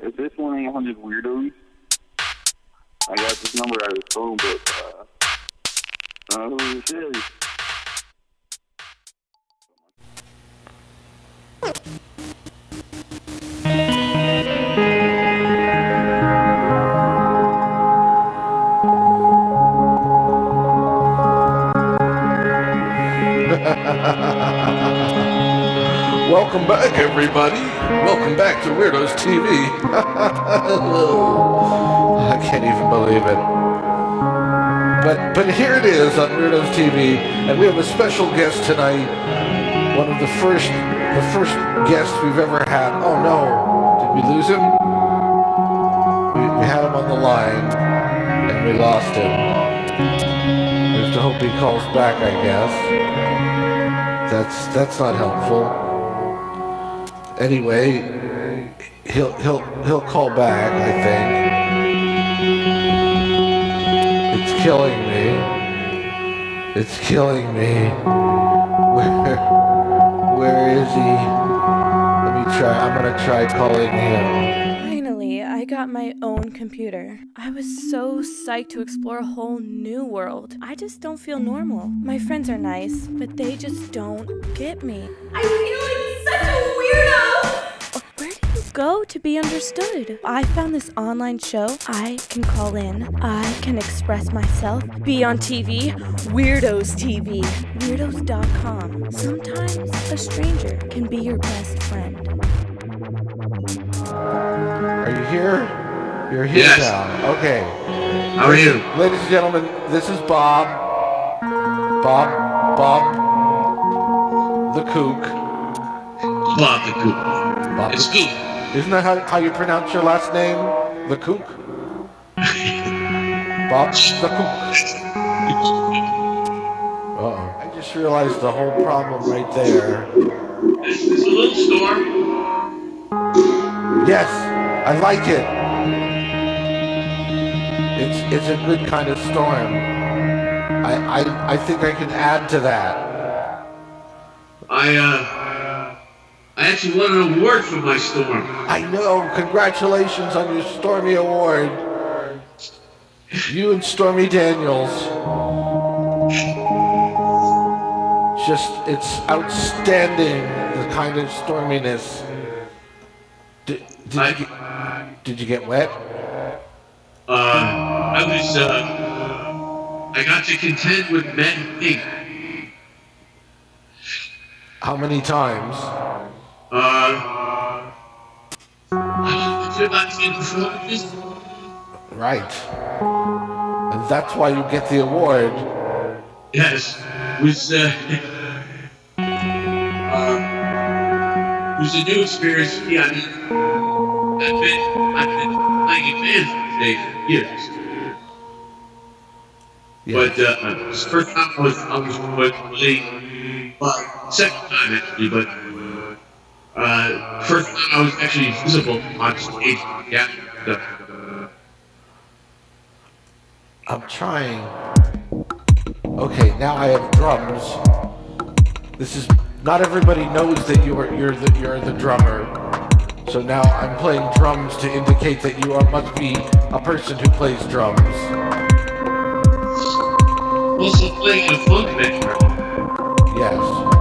Is this one 800 Weirdos? I got this number out of his phone book. Uh, uh, who this is? Welcome back, everybody. Welcome back to Weirdos TV. I can't even believe it. But but here it is on Weirdos TV, and we have a special guest tonight. One of the first the first guests we've ever had. Oh no, did we lose him? We, we had him on the line, and we lost him. We have to hope he calls back, I guess. That's that's not helpful. Anyway, he'll he'll he'll call back. I think it's killing me. It's killing me. Where where is he? Let me try. I'm gonna try calling him. Finally, I got my own computer. I was so psyched to explore a whole new world. I just don't feel normal. My friends are nice, but they just don't get me. I feel like go to be understood? I found this online show. I can call in. I can express myself. Be on TV. Weirdos TV. Weirdos.com. Sometimes a stranger can be your best friend. Are you here? You're here Yes. now. Okay. How are you? Ladies and gentlemen, this is Bob. Bob. Bob. The kook. Bob the Coop. Bob It's the Coop. Isn't that how, how you pronounce your last name? The kook? Bob the kook. Uh-oh. I just realized the whole problem right there. It's, it's a little storm. Yes, I like it. It's it's a good kind of storm. I I, I think I can add to that. I, uh, I actually won an award for my storm. I know. Congratulations on your Stormy Award. You and Stormy Daniels. Just it's outstanding the kind of storminess. Did, did, I- you, get, did you get wet? Uh, I was, uh, I got to contend with men pink. How many times? Uh, I got to get performances. Right. And that's why you get the award. Yes, was, uh, uh, was a new experience for me. I mean, I've been, I've been playing in bands for years. But uh, first time I was I was Lee, well, second time actually, but uh, first time I was actually visible on stage. Yeah. the- I'm trying. Okay, now I have drums. This is not everybody knows that you are you're the you're the drummer. So now I'm playing drums to indicate that you are must be a person who plays drums. Also playing a funk band. Yes.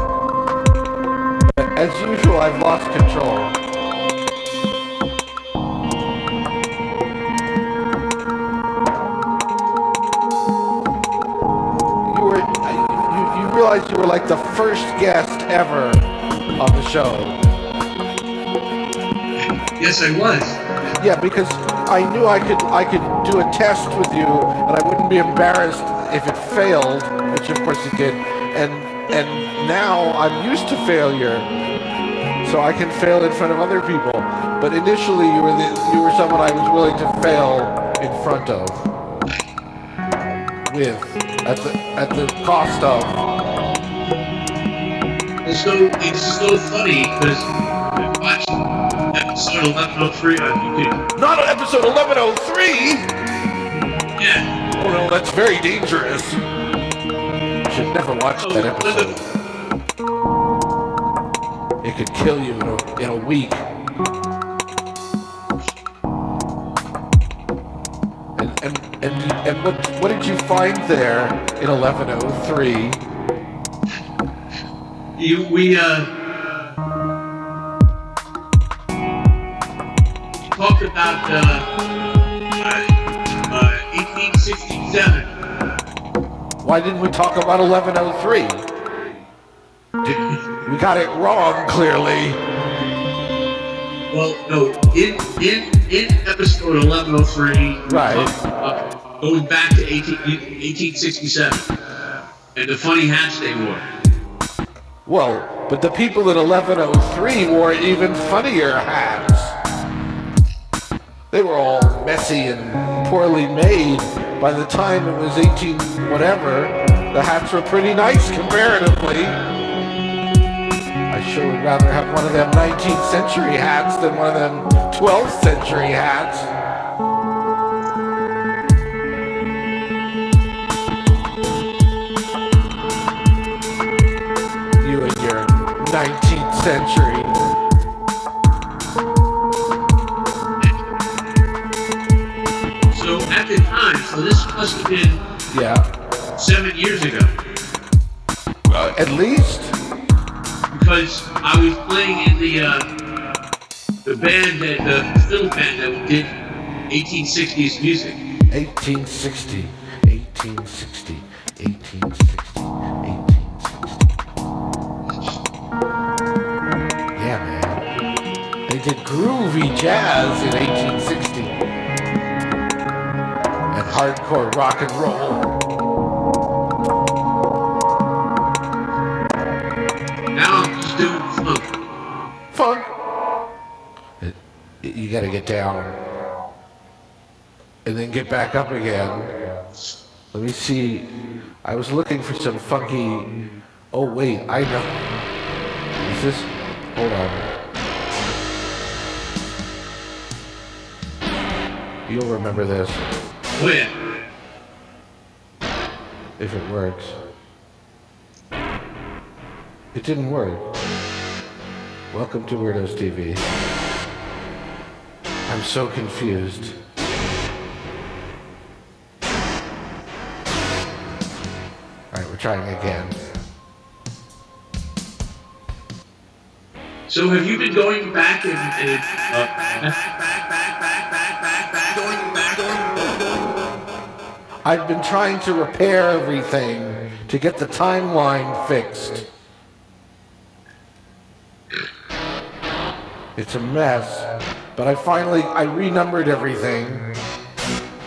As usual, I've lost control. You were you, you realized you were like the first guest ever on the show. Yes, I was. Yeah, because I knew I could I could do a test with you and I wouldn't be embarrassed if it failed, which of course it did. And and now I'm used to failure. So I can fail in front of other people. But initially you were the, you were someone I was willing to fail in front of. With at the at the cost of. So it's so funny because oh I watched episode 1103 on YouTube. Not episode 1103! Yeah. Oh no, that's very dangerous should never watch that episode. It could kill you in a, in a week. And, and, and, and what, what did you find there in 1103? You, we, uh... talked about uh, uh, uh, 1867 why didn't we talk about 1103? Did, we got it wrong, clearly. Well, no, in in in episode 1103, Right. uh, going back to 18, 1867, and the funny hats they wore. Well, but the people in 1103 wore even funnier hats. They were all messy and poorly made. By the time it was 18 whatever, the hats were pretty nice comparatively. I sure would rather have one of them 19th century hats than one of them 12th century hats. You and your 19th century. Must have been Yeah. seven years ago, Uh, at least. because I was playing in the uh, the band that the fiddle band that did 1860s music. 1860. 1860. 1860. 1860. Yeah, man. They did groovy jazz in 1860. Hardcore rock and roll. Now I'm just doing funk. Funk. You gotta get down. And then get back up again. Let me see. I was looking for some funky. Oh, wait, I know. Is this. Hold on. You'll remember this Where? if it works. It didn't work. Welcome to Weirdos TV. I'm so confused. Alright, we're trying again. So have you been going back and, and uh, I've been trying to repair everything to get the timeline fixed. It's a mess, but I finally I renumbered everything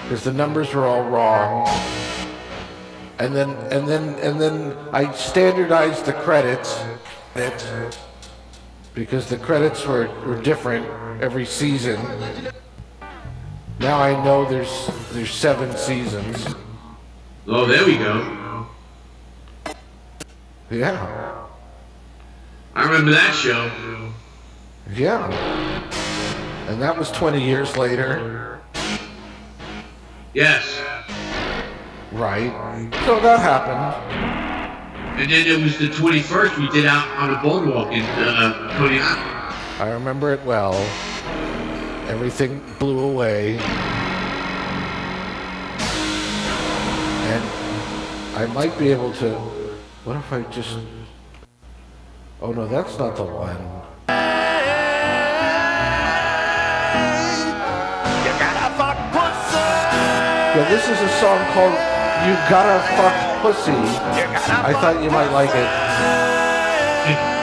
because the numbers were all wrong. And then and then and then I standardized the credits because the credits were, were different every season. Now I know there's there's seven seasons. Oh, there we go. Yeah. I remember that show. Yeah. And that was 20 years later. Yes. Right. So that happened. And then it was the 21st we did out on a boardwalk in uh, Coney Island. I remember it well. Everything blew away. And I might be able to. What if I just. Oh no, that's not the one. Yeah, this is a song called You Gotta Fuck Pussy. I thought you might like it.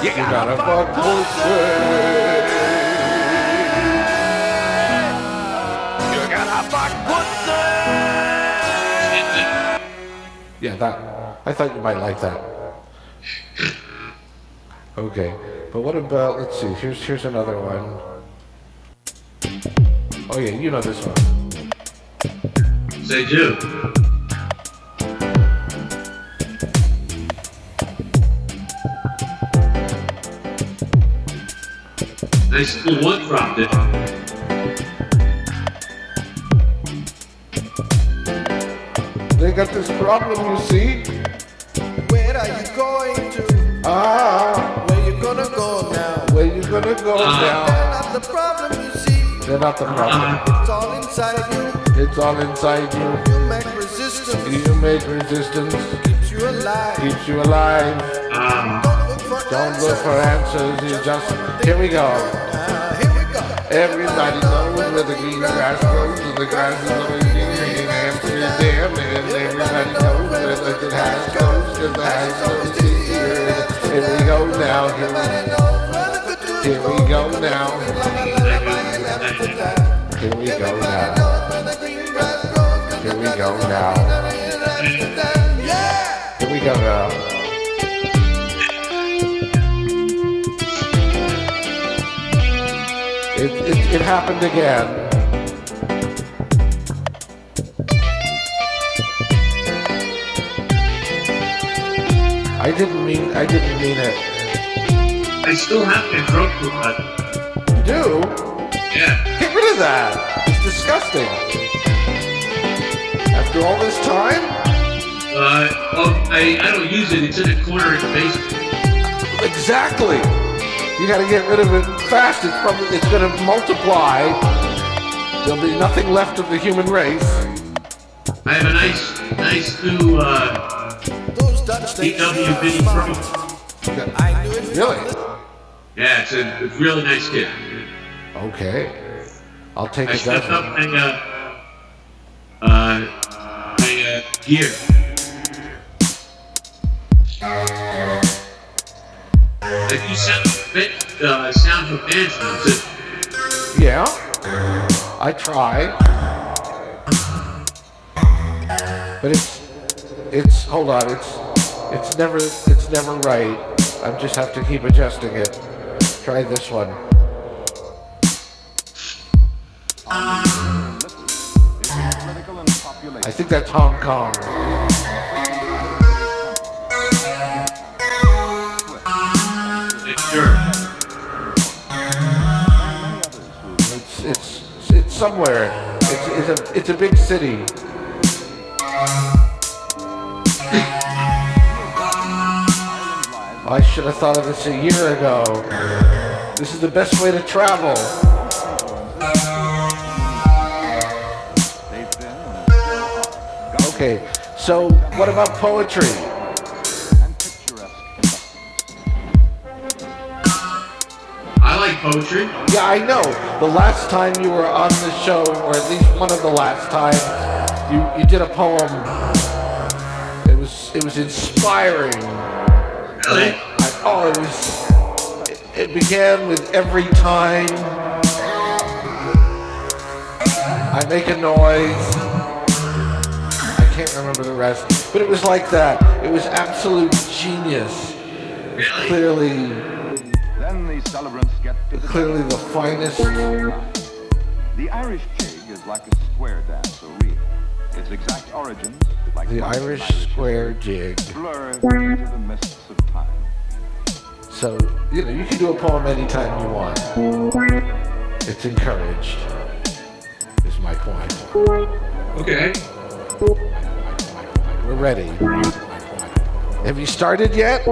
You gotta gotta fuck pussy. You gotta fuck pussy. yeah, that. I thought you might like that. Okay, but what about? Let's see. Here's here's another one. Oh yeah, you know this one. Say do. Nice little one drop there. They got this problem, you see. Where are you going to? Ah, Where you gonna go now? where you gonna go now? They're Not the problem you see. They're not the problem. It's all inside you. It's all inside you. You make resistance. You make resistance, Keeps you alive. keeps you alive. Um, Don't look for Don't look answers. for answers. You just here we go. Everybody knows where the green grass grows, and the grass is always green in Amsterdam, and everybody knows where the hash goes, and the hash goes here. Here we go now. Here we, here we go now. Here we go now. Here we go now. Here we go now. It, happened again. I didn't mean I didn't mean it. I still have my throat cut. You do? Yeah. Get rid of that. It's disgusting. After all this time? Uh, well, I, I don't use it. It's in a corner in the basement. Exactly. You got to get rid of it fast. It's probably it's going to multiply. There'll be nothing left of the human race. I have a nice, nice new uh, Those Dutch things. DW mini pro. I knew it. Really? Yeah, it's a, it's a really nice kit. Okay. I'll take I a stepped up my uh, uh, my uh, gear. If you fit, uh, sound now too. Yeah. I try. But it's it's hold on, it's it's never it's never right. I just have to keep adjusting it. Try this one. I think that's Hong Kong. Somewhere. It's it's a it's a big city. I should have thought of this a year ago. This is the best way to travel. Okay, so what about poetry? Poetry. Yeah, I know. The last time you were on the show, or at least one of the last times, you, you did a poem. It was it was inspiring. Really? I, oh, it was. It, it began with every time I make a noise. I can't remember the rest, but it was like that. It was absolute genius. Really? Clearly, clearly the finest. The Irish jig is like a square dance, or reel. Its exact origins, like The most of Irish square jig. blur into the mists of time. So, you know, you can do a poem anytime you want. It's encouraged, is my point. Okay. We're ready. Have you started yet?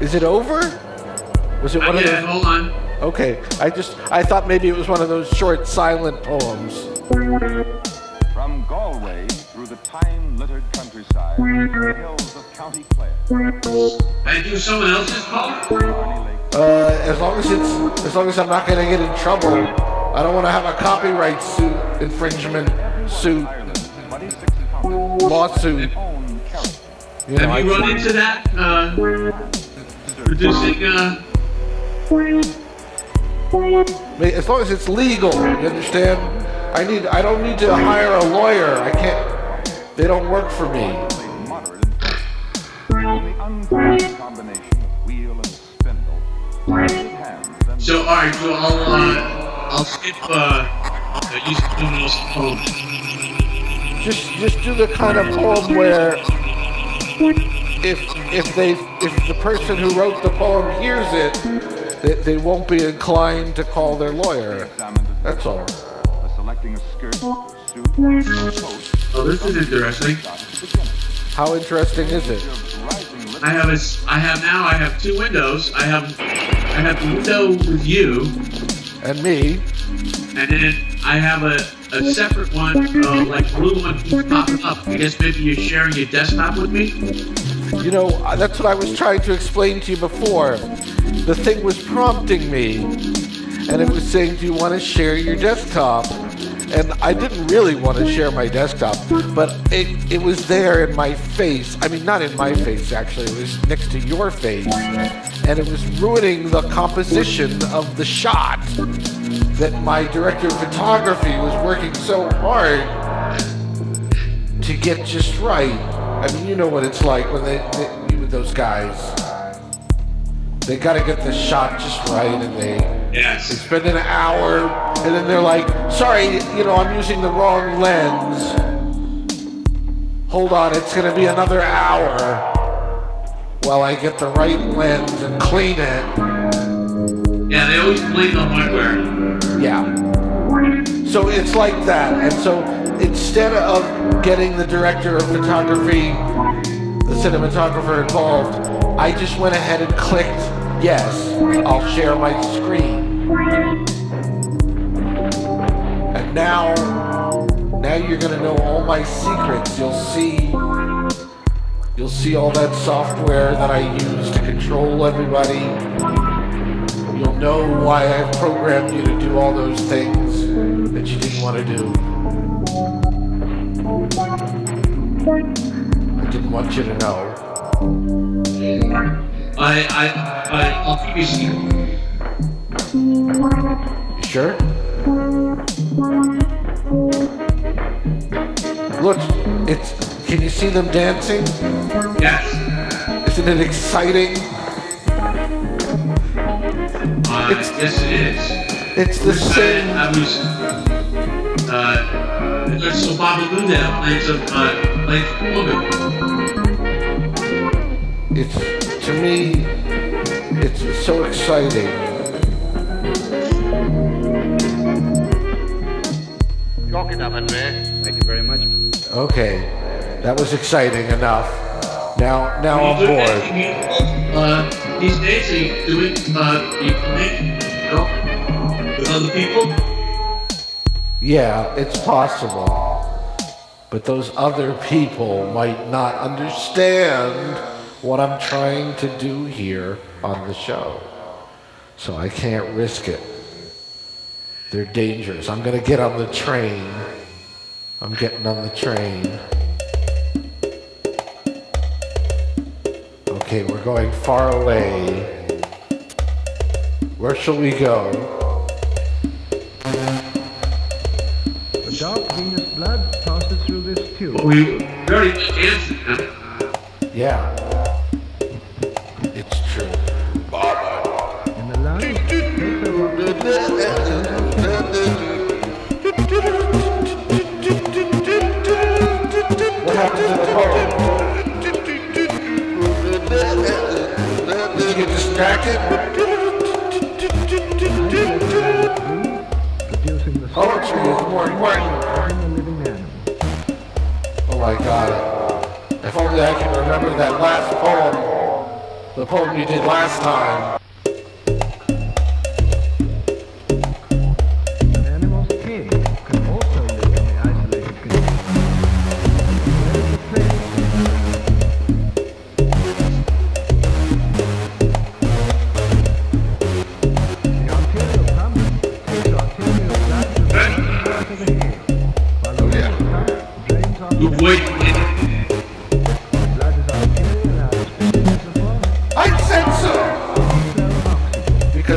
Is it over? Was it one Not of yet. those? Hold on. Okay, I just, I thought maybe it was one of those short silent poems. From Galway through the time-littered countryside, the hills of County Clare, I do someone else's poem. Uh, as long as it's, as long as I'm not gonna get in trouble. I don't want to have a copyright suit, infringement suit, Ireland's 26 counties, lawsuit. You know, Have you I- run into that? Uh, producing. Uh, As long as it's legal, you understand? I need I don't need to hire a lawyer. I can't they don't work for me. Relatively moderate in price. From the uncommon combination of wheel and spindle, limited hands and so all right. So I'll uh, I'll skip uh, poem. Just just do the kind of poem where if if they if the person who wrote the poem hears it, they, they won't be inclined to call their lawyer. That's all. Selecting a skirt, suit, or coat Oh, this is interesting. starts at the beginning. How interesting is it? I have a, I have now, I have two windows. I have, I have the window with you, And me. and then I have a, a separate one, uh, like blue one keeps popping up. I guess maybe you're sharing your desktop with me. You know, that's what I was trying to explain to you before. The thing was prompting me, and it was saying, Do you want to share your desktop? And I didn't really want to share my desktop, but it, it was there in my face. I mean, not in my face, actually, it was next to your face. And it was ruining the composition of the shot that my director of photography was working so hard to get just right. I mean, you know what it's like when they, they with those guys. They got to get the shot just right, and they they spend an hour, and then they're like, "Sorry, you know, I'm using the wrong lens. Hold on, it's gonna be another hour while I get the right lens and clean it." Yeah, they always blame the hardware. Yeah. So it's like that. And so instead of getting the director of photography, the cinematographer involved, I just went ahead and clicked yes, I'll share my screen. And now, now you're gonna know all my secrets. You'll see, you'll see all that software that I use to control everybody. You'll know why I've programmed you to do all those things that you didn't want to do. I didn't want you to know. I, I, I, I'll keep you sure? Look, it's. Can you see them dancing? Yes. Isn't it exciting? Uh, It's- yes, it is. It's the I, same. I was, uh, there's some Babalu there playing some, uh, playing some woman. It's to me. It's so exciting. Thank you very much. Okay, that was exciting enough. Now, now I'm doing bored. anything, Uh, these days, are you doing, uh, are you playing, you know, with other people? Yeah, it's possible. But those other people might not understand what I'm trying to do here on the show. So I can't risk it. They're dangerous. I'm going to get on the train. I'm getting on the train. Okay, we're going far away. Where shall we go? Tube. We already answered them. Yeah. The you did last time.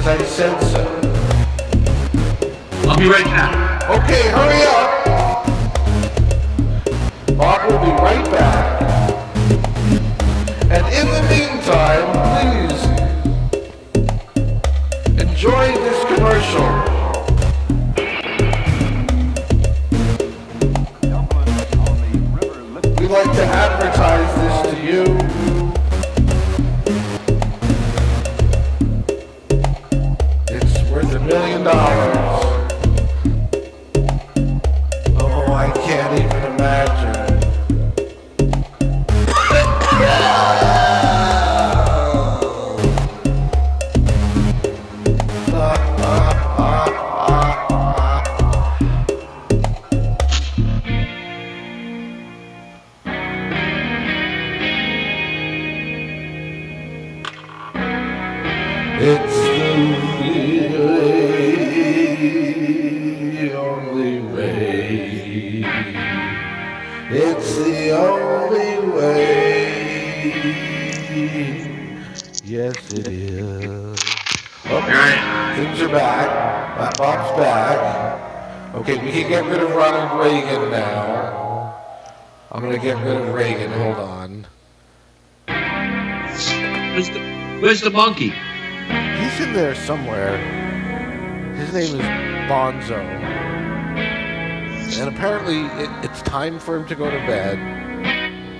Because I said so. I'll be right back. Okay, hurry up! Bob will be right back. And in the meantime, please enjoy this commercial. Monkey? He's in there somewhere. His name is Bonzo. And apparently it, it's time for him to go to bed,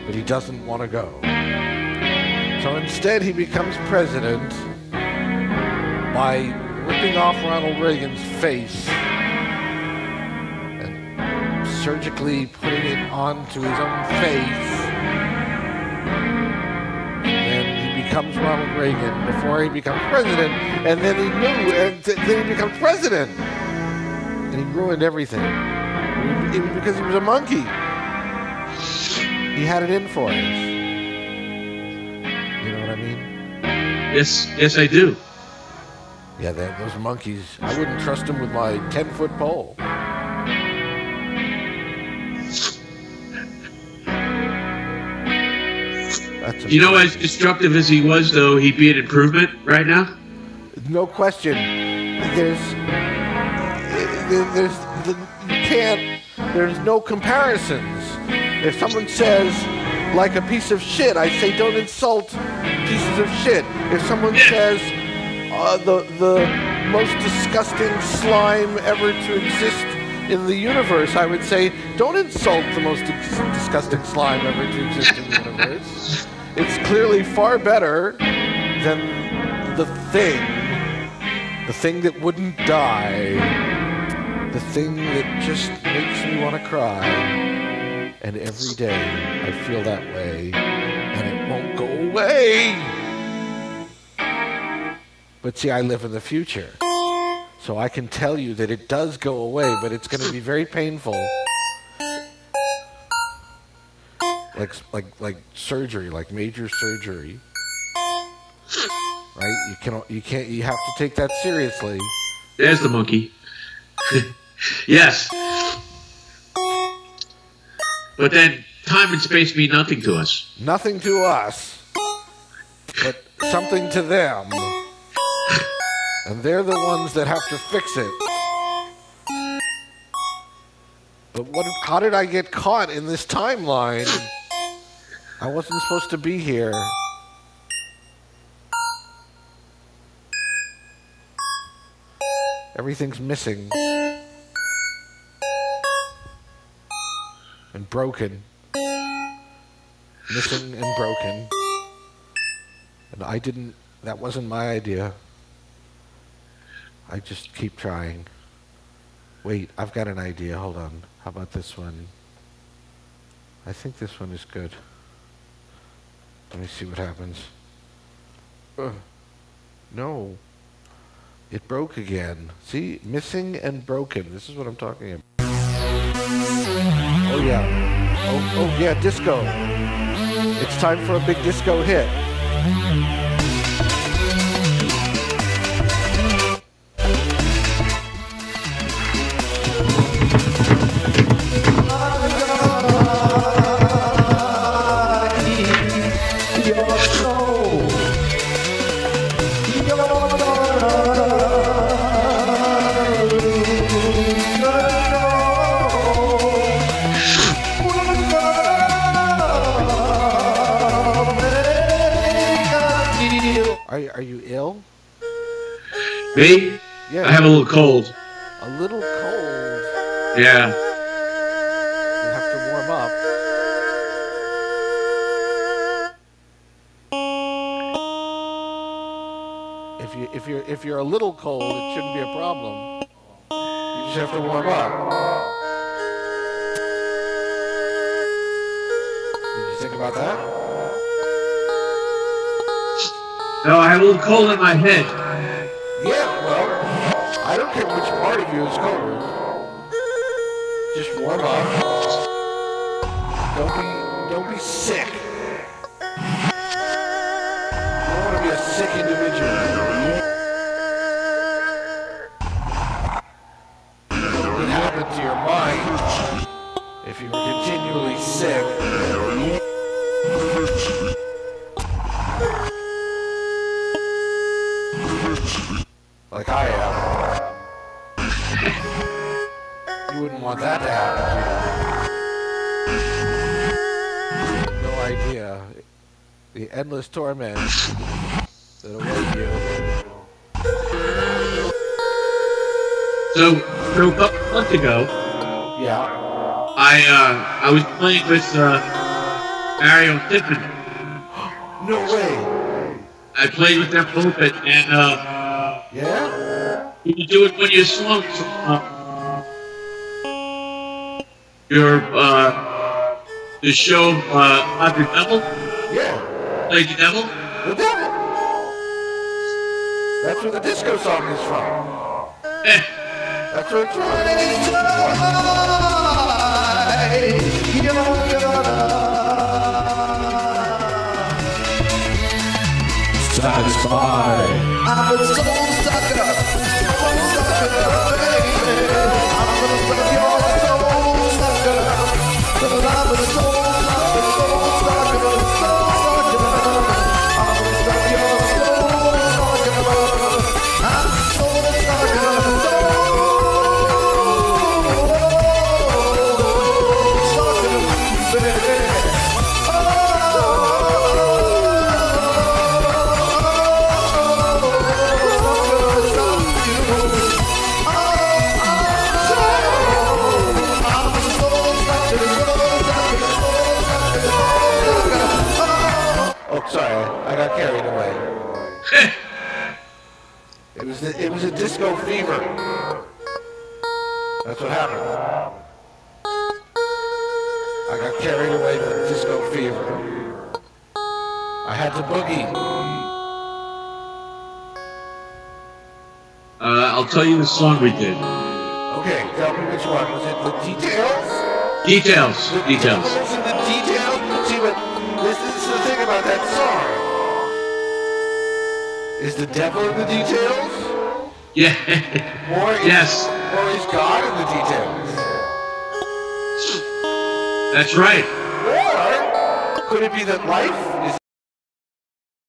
but he doesn't want to go. So instead he becomes president by ripping off Ronald Reagan's face and surgically putting it onto his own face. Becomes Ronald Reagan before he becomes president, and then he knew, and th- then he becomes president. And he ruined everything. It was because he was a monkey. He had it in for us. You know what I mean? Yes, yes, I do. Yeah, that, those monkeys. I wouldn't trust them with my 10 foot pole. That's You know, as amazing. destructive as he was, though, he'd be an improvement right now. No question. There's, there's, the, you can't. There's no comparisons. If someone says, like a piece of shit, I say, don't insult pieces of shit. If someone says, uh, the the most disgusting slime ever to exist in the universe, I would say, don't insult the most dis- disgusting slime ever to exist in the universe. It's clearly far better than the thing the thing that wouldn't die, the thing that just makes me want to cry. And every day I feel that way, and it won't go away. But see, I live in the future, so I can tell you that it does go away, but it's going to be very painful. Like, like, like surgery, like major surgery right? You can you can't you have to take that seriously. There's the monkey. yes. But then time and space mean nothing to us. Nothing to us, but something to them. And they're the ones that have to fix it. But what how did I get caught in this timeline? I wasn't supposed to be here. Everything's missing. And broken. Missing and broken. And I didn't, that wasn't my idea. I just keep trying. Wait, I've got an idea. Hold on. How about this one? I think this one is good. Let me see what happens. Ugh. No. It broke again. See? Missing and broken. This is what I'm talking about. Oh, yeah. Oh, oh yeah, disco. It's time for a big disco hit. Are, are you ill? Me? Yeah. I have a little cold. A little cold. Yeah. You have to warm up. If you if you're if you're a little cold, it shouldn't be a problem. You just have to warm up. Did you think about that? No, I have a little cold in my head. Yeah, well, I don't care which part of you is cold. Just warm up. Don't be don't be sick. You don't want to be a sick individual. What would happen to your mind if you were continually sick? I am. You wouldn't want that to happen to you. No idea. The endless torment that await you. So, so a couple months ago, Yeah. I uh, I was playing with uh, Mario and Tiffany. No way. I played with them and, and uh, Yeah? You do it when you're slung. Uh, your uh, the show uh, on devil, Yeah. play the devil. The devil. That's where the disco song is from. Eh, That's where it's from. Satisfied. Oh, It was a, it was a disco fever. That's what happened. I got carried away with disco fever. I had to boogie. uh, I'll tell you the song we did. Okay, tell me which one was it? The details? Details, details. Devil's in the details. See, but this, this is the thing about that song. Is the devil in the details? Yeah, Or is, Yes. Or is God in the details? that's right. Or could it be that life is